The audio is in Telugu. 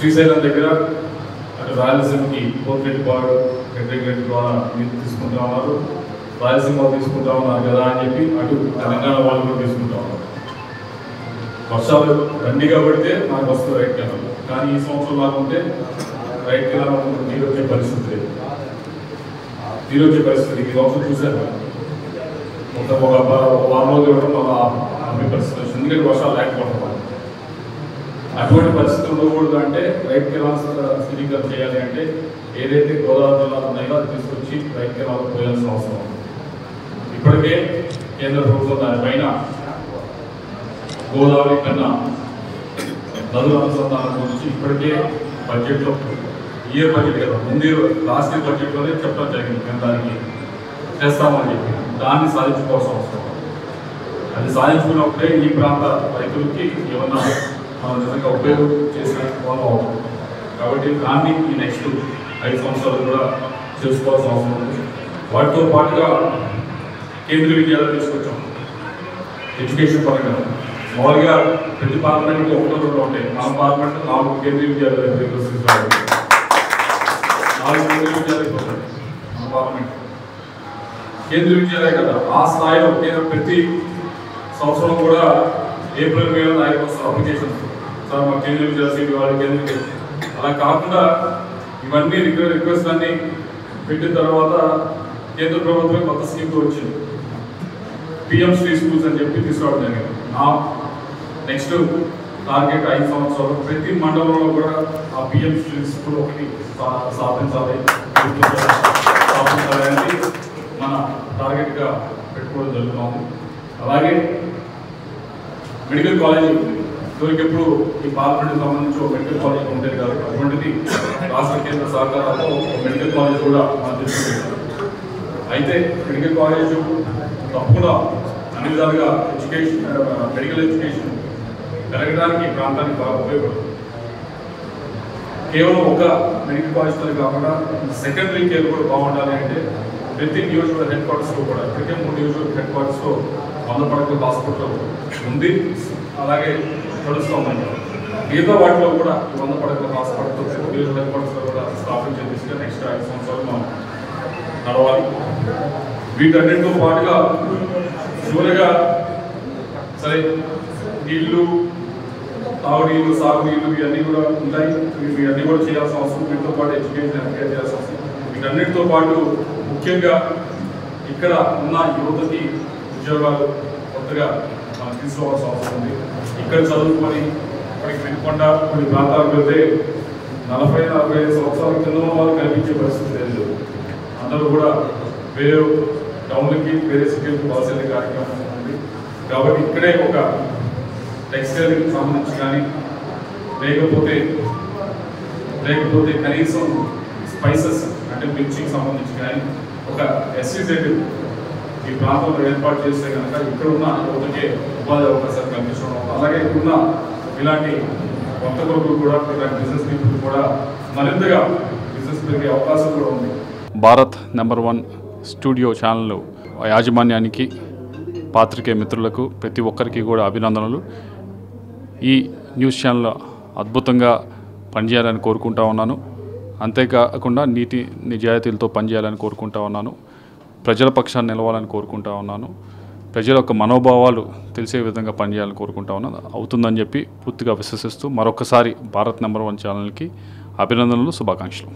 శ్రీశైలం దగ్గర అటు రాయలసీమకి పోతిరెడ్డిపాడు ఇంటిగ్రేట్ ద్వారా మీరు తీసుకుంటా ఉన్నారు. రాయలసీమ తీసుకుంటా ఉన్నారు కదా అని చెప్పి అటు తెలంగాణ వాళ్ళు కూడా తీసుకుంటా ఉన్నారు. వర్షాలు దండిగా పడితే మాకు వస్తుంది రైట్ కెనాల్. కానీ ఈ సంవత్సరం లాగుంటే రైట్ కెనాల్ నీరు వచ్చే పరిస్థితి లేదు. నీరు వచ్చే పరిస్థితి ఈ సంవత్సరం చూశాను మొత్తం ఒక ఒక వారం రోజులు ఇవ్వడం ఒక ఆపే పరిస్థితి వచ్చింది. ఎందుకంటే వర్షాలు లేకపోవడం అటువంటి పరిస్థితి ఉండకూడదు అంటే రైట్ కెనాల్స్ స్థిరీకరణ చేయాలి అంటే ఏదైతే గోదావరి జిల్లాలో ఉన్నాయో అది తీసుకొచ్చి రైట్ కెనాల్ పోయాల్సిన అవసరం. ఉంది ఇప్పటికే కేంద్ర ప్రభుత్వం దానిపైన గోదావరి కన్నా నదుల అనుసంధానం గురించి ఇప్పటికే బడ్జెట్లో ఇయర్ బడ్జెట్ కదా ముందు లాస్ట్ ఇయర్ బడ్జెట్లోనే చెప్పడం జరిగింది మేము దానికి చేస్తామని చెప్పి. దాన్ని సాధించుకోవాల్సిన అవసరం. అది సాధించుకున్నప్పుడే ఈ ప్రాంత రైతులకి ఏమన్నా మనం నిజంగా ఉపయోగం చేసిన వాళ్ళు అవుతాం కాబట్టి దాన్ని ఈ నెక్స్ట్ ఐదు సంవత్సరాలు కూడా చేసుకోవాల్సిన అవసరం ఉంది. వాటితో పాటుగా కేంద్రీయ విద్యాలయం తీసుకొచ్చాం. ఎడ్యుకేషన్ పరంగా. మామూలుగా ప్రతి పార్లమెంట్కి ఒకటో రెండు ఉంటాయి. మన పార్లమెంట్ నాలుగు కేంద్రీయ విద్యాలయాలు నాలుగు కేంద్రీయ విద్యాలయం ఉంటాయి. మన పార్లమెంట్ కేంద్రీయ విద్యాలయం కదా. ఆ స్థాయిలో ప్రతి సంవత్సరం కూడా ఏప్రిల్ మేలో నాయకు వస్తారు అప్లికేషన్ మా కేంద్రం చేసి వాళ్ళకి వాళ్ళు అలా కాకుండా ఇవన్నీ రిక్వెస్ట్ రిక్వెస్ట్ అన్ని పెట్టిన తర్వాత కేంద్ర ప్రభుత్వం కొత్త స్కీమ్ వచ్చింది. పిఎం శ్రీ స్కూల్స్ అని చెప్పి తీసుకురావడం జరిగింది. నా నెక్స్ట్ టార్గెట్ ఐదు సంవత్సరాలు. ప్రతి మండలంలో కూడా ఆ పిఎం శ్రీ స్కూల్ ఒకటి సాధించాలి స్థాపించాలి. స్థాపించాలి అనేది మన టార్గెట్గా పెట్టుకోవడం జరుగుతుంది. అలాగే మెడికల్ కాలేజ్ ఇదివరకు ఈ పార్లమెంట్కి సంబంధించి ఒక మెడికల్ కాలేజ్ ఉండేది కాదు. అటువంటిది రాష్ట్ర కేంద్ర సహకారంలో ఒక మెడికల్ కాలేజ్ కూడా మనం అయితే మెడికల్ కాలేజ్ తప్పకుండా అన్ని విధాలుగా ఎడ్యుకేషన్ మెడికల్ ఎడ్యుకేషన్ పెరగడానికి ఈ ప్రాంతానికి బాగా ఉపయోగపడుతుంది. కేవలం ఒక మెడికల్ కాలేజ్తో కాకుండా సెకండరీ కేర్ కూడా బాగుండాలి అంటే ప్రతి నియోజకవర్గ హెడ్ క్వార్టర్స్లో కూడా ఇప్పటికే మూడు నియోజకవర్గ హెడ్ క్వార్టర్స్లో వంద పడకల హాస్పిటల్ ఉంది. అలాగే నడుస్తుంది మిగతా వాటిలో కూడా వంద పడకల హాస్పిటల్ ప్రతి నియోజకవర్గ కూడా స్థాపించే దిశగా నెక్స్ట్ ఐదు సంవత్సరాలు మనం నడవాలి. వీటన్నిటితో పాటుగా చివరిగా సరే నీళ్ళు తాగునీళ్ళు సాగునీళ్ళు ఇవన్నీ కూడా ఉంటాయి. ఇవి- ఇవన్నీ కూడా చేయాల్సిన అవసరం వీటితో పాటు ఎడ్యుకేషన్ ఎంకరేజ్ చేయాల్సిన అవసరం. వీటన్నిటితో పాటు ముఖ్యంగా ఇక్కడ ఉన్న యువతకి ఉద్యోగాలు కొత్తగా తీసుకోవాల్సిన అవసరం ఉంది ఇక్కడ చదువుకొని ఇక్కడికి వినకుండా కొన్ని ప్రాంతాలకు వెళ్తే నలభై నలభై ఐదు సంవత్సరాల కింద వాళ్ళు కనిపించే పరిస్థితి లేదు. అందరూ కూడా వేరే టౌన్లకి వేరే సిటీలకు వలస కార్యక్రమం ఉంది. కాబట్టి ఇక్కడే ఒక టెక్స్టైల్కి సంబంధించి కానీ లేకపోతే లేకపోతే కనీసం స్పైసెస్ అంటే మిర్చికి సంబంధించి కానీ ఒక ఎస్సీజెడ్ ఈ ప్రాంతంలో ఏర్పాటు చేస్తే కనుక ఇక్కడ ఉన్న యువతకే ఉపాధి అవకాశాలు కల్పించడం అలాగే ఇక్కడున్న ఇలాంటి కొత్త కొరకు కూడా ఇలాంటి బిజినెస్ పీపుల్ కూడా మరింతగా బిజినెస్ పెరిగే అవకాశం కూడా ఉంది. Bharat number one studio channel యాజమాన్యానికి పాత్రికే మిత్రులకు ప్రతి ఒక్కరికి కూడా అభినందనలు. ఈ న్యూస్ ఛానల్ అద్భుతంగా పనిచేయాలని కోరుకుంటా ఉన్నాను. అంతేకాకుండా నీటి నిజాయితీలతో పనిచేయాలని కోరుకుంటా ఉన్నాను. ప్రజల పక్షాన్ని నిలవాలని కోరుకుంటా ఉన్నాను. ప్రజల యొక్క మనోభావాలు తెలిసే విధంగా పనిచేయాలని కోరుకుంటా ఉన్నాను. అవుతుందని చెప్పి పూర్తిగా విశ్వసిస్తూ మరొకసారి భారత్ నెంబర్ వన్ ఛానల్కి అభినందనలు శుభాకాంక్షలు.